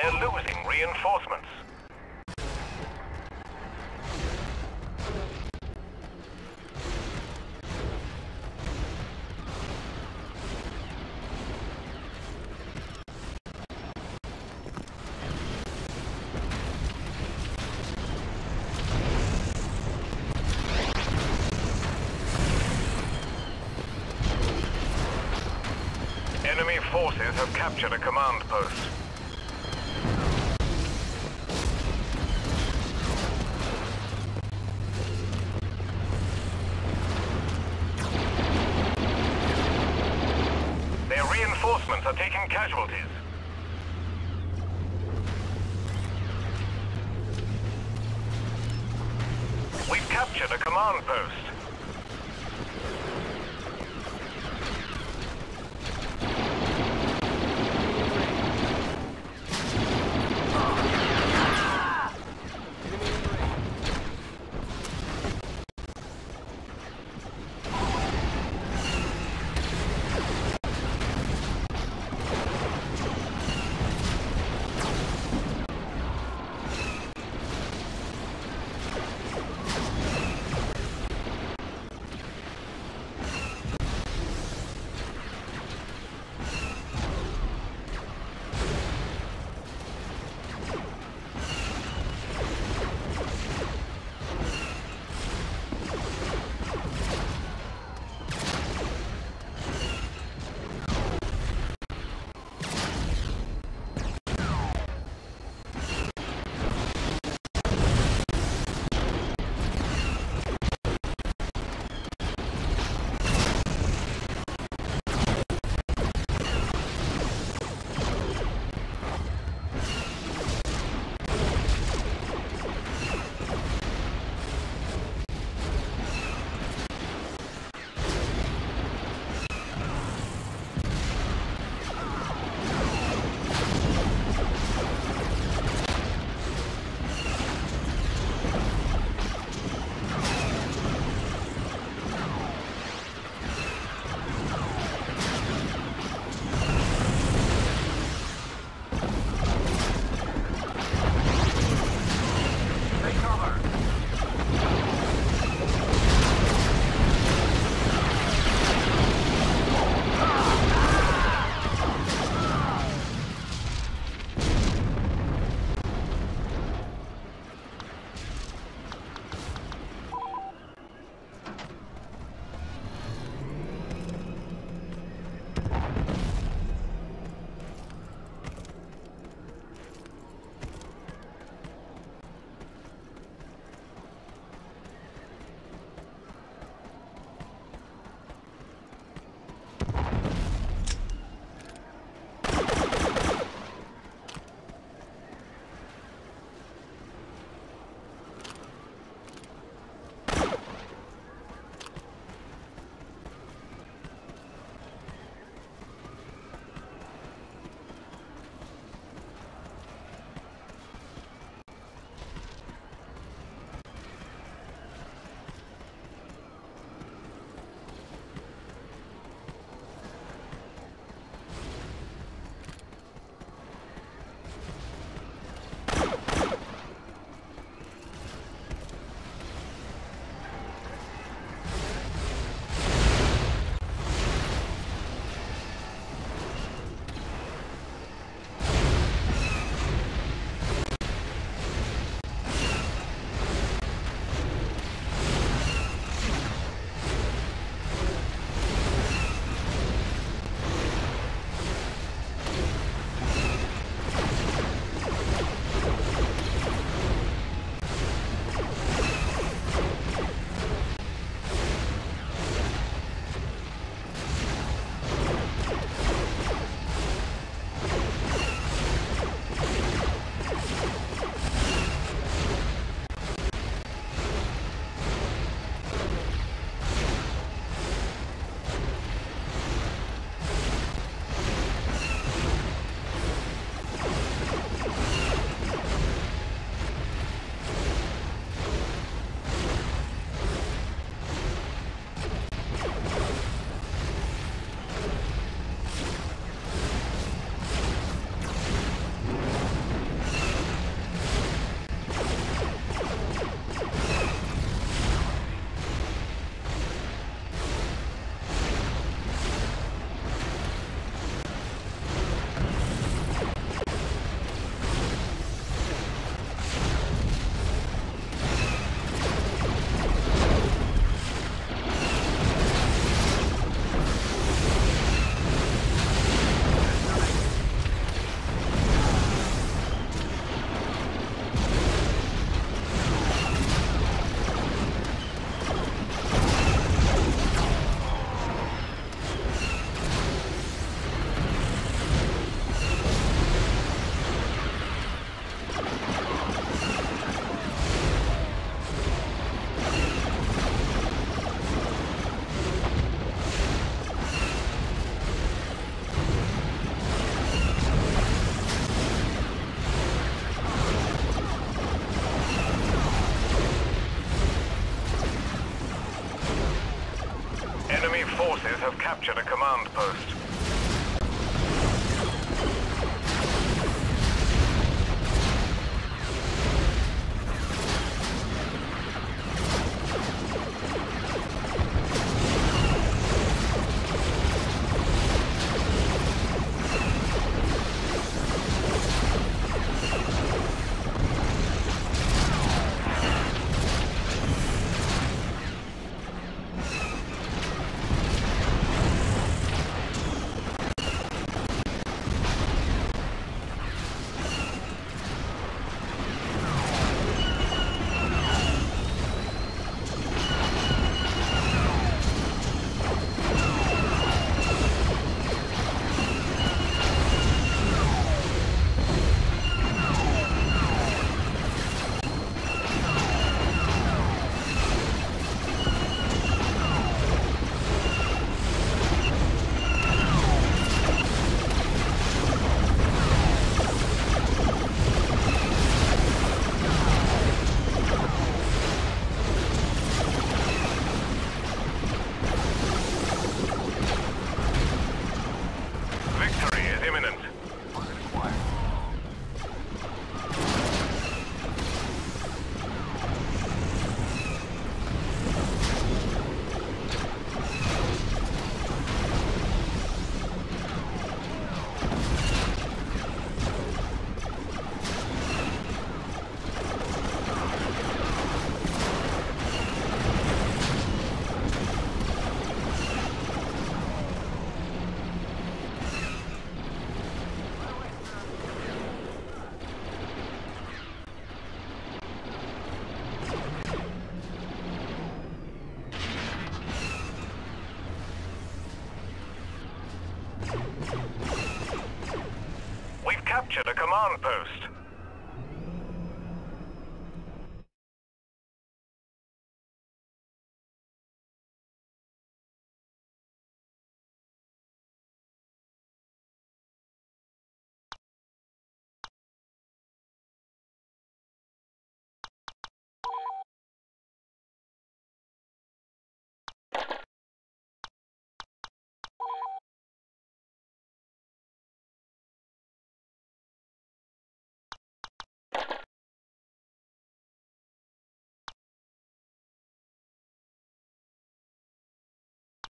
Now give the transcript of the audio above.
They're losing reinforcements. Enemy forces have captured a command post. Taking casualties. We've captured a command post. Have captured a command post. Captured a command post.